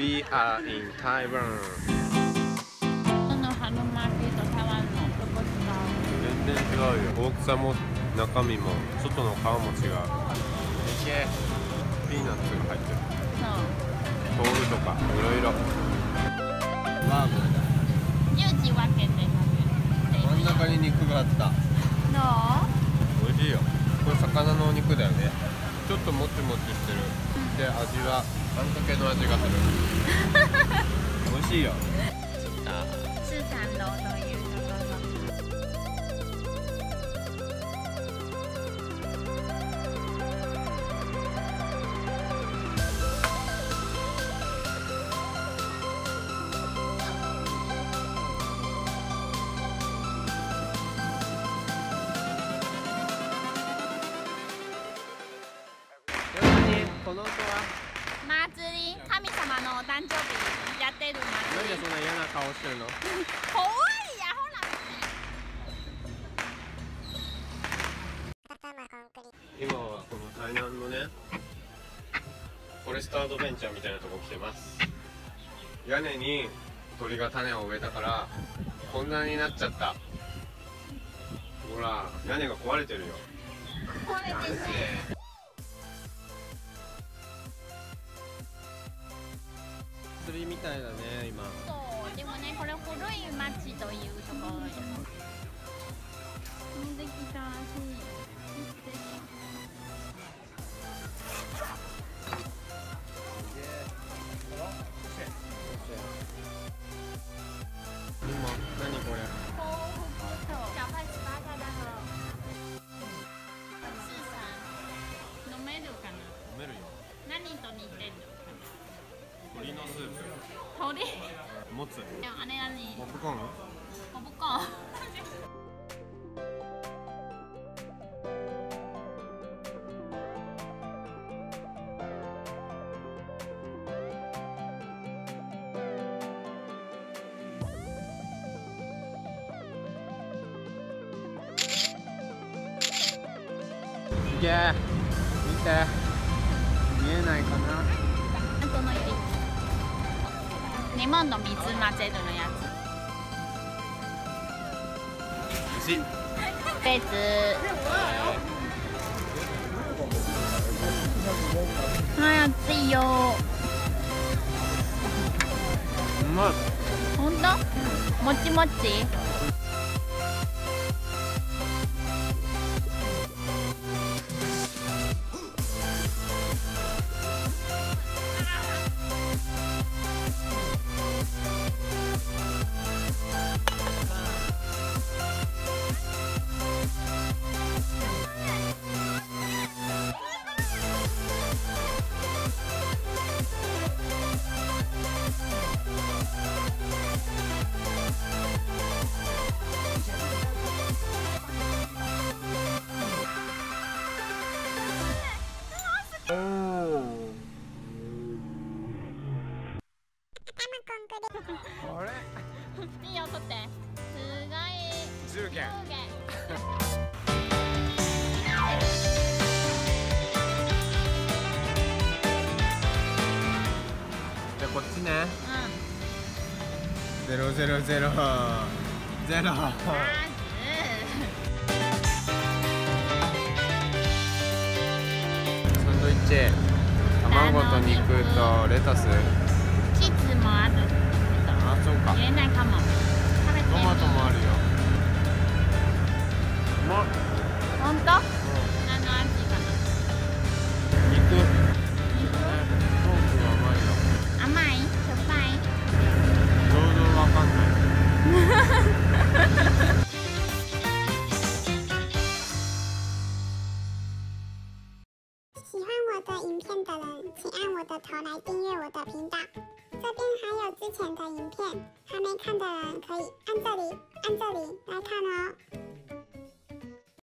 We are in Taiwan. 全然違うよ大きさも中身も外の皮も違ういけピーナッツが入ってる。う豆腐とかいろいろワームそう十字分けて食べる。真ん中に肉があった。どう美味しいよ。これ魚のお肉だよねちょっともちもちしてる。で味はあんかけの味がする。美味しいよ。市場楼といこの音は祭り神様のお誕生日やってるなんでそんな嫌な顔してるの？怖いやほら。今はこの台南のねフォレストアドベンチャーみたいなとこ来てます。屋根に鳥が種を植えたからこんなになっちゃった。ほら屋根が壊れてるよ。壊れてるりみたいだね今。そうでもねこれ古い町というところ鶏のスープな鳥？もつあれ何ポップコーン？ポップコーン。見て。見えないかなレモンの水混ぜるのや牛つ別はい。熱いよ。うまい。ほんともちもち？あれいいよ撮ってすごい10件じゃあこっちねうんゼロ。ゼロ。ゼロ。ゼロ。まサンドイッチ卵と肉とレタスか。入れないかも。食べてトマトもあるようまっほん。と何の味か肉。なソースが甘いよ。甘い？しょっぱい？ちょうどわかんない。喜欢我的影片的人，请按我的头来订阅我的频道。这边还有之前的影片，还没看的人可以按这里，按这里来看哦。